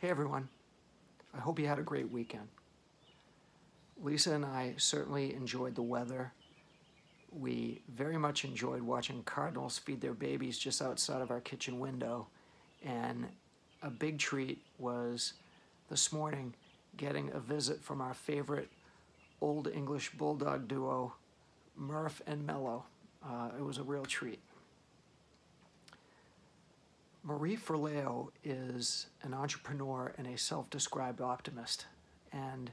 Hey everyone, I hope you had a great weekend. Lisa and I certainly enjoyed the weather. We very much enjoyed watching cardinals feed their babies just outside of our kitchen window. And a big treat was this morning getting a visit from our favorite Old English Bulldog duo, Murph and Mellow. Uh, it was a real treat. Marie Forleo is an entrepreneur and a self described optimist. And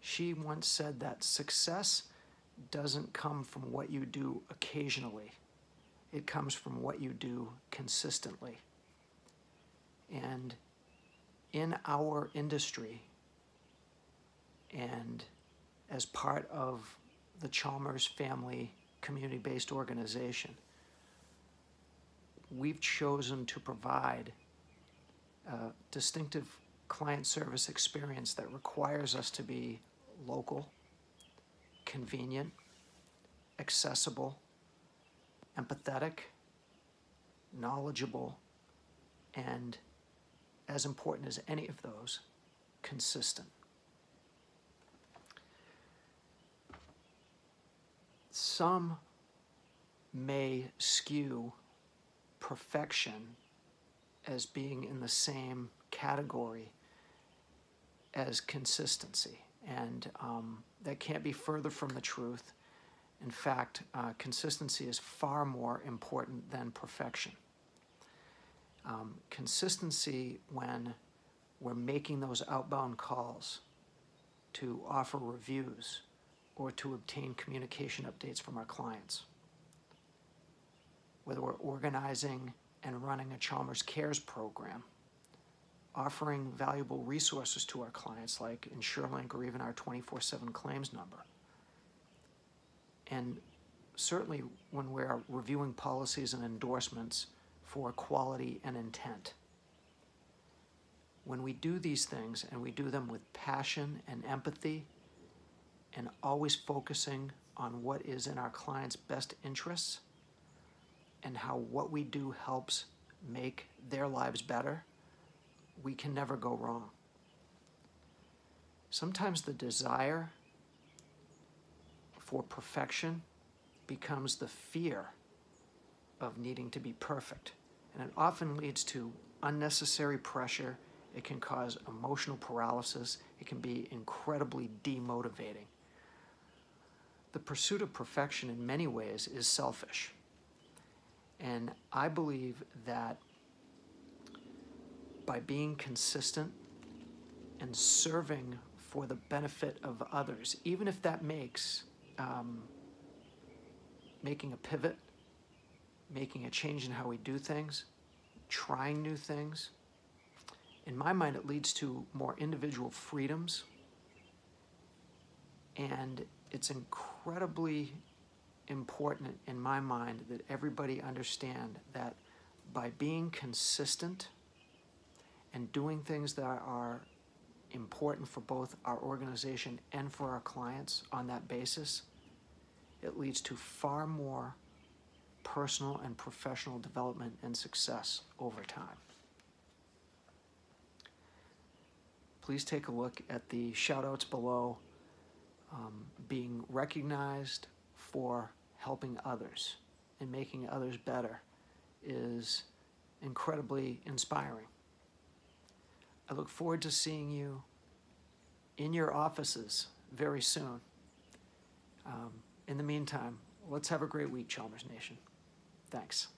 she once said that success doesn't come from what you do occasionally, it comes from what you do consistently. And in our industry, and as part of the Chalmers family community based organization, we've chosen to provide a distinctive client service experience that requires us to be local, convenient, accessible, empathetic, knowledgeable, and as important as any of those, consistent. Some may skew perfection as being in the same category as consistency. And um, that can't be further from the truth. In fact, uh, consistency is far more important than perfection. Um, consistency when we're making those outbound calls to offer reviews or to obtain communication updates from our clients whether we're organizing and running a Chalmers Cares program, offering valuable resources to our clients like InsureLink or even our 24 7 claims number. And certainly when we're reviewing policies and endorsements for quality and intent. When we do these things and we do them with passion and empathy and always focusing on what is in our client's best interests, and how what we do helps make their lives better, we can never go wrong. Sometimes the desire for perfection becomes the fear of needing to be perfect. And it often leads to unnecessary pressure. It can cause emotional paralysis. It can be incredibly demotivating. The pursuit of perfection, in many ways, is selfish. And I believe that by being consistent and serving for the benefit of others, even if that makes um, making a pivot, making a change in how we do things, trying new things, in my mind, it leads to more individual freedoms. And it's incredibly important in my mind that everybody understand that by being consistent and doing things that are important for both our organization and for our clients on that basis, it leads to far more personal and professional development and success over time. Please take a look at the shout outs below. Um, being recognized for helping others and making others better is incredibly inspiring. I look forward to seeing you in your offices very soon. Um, in the meantime, let's have a great week, Chalmers Nation. Thanks.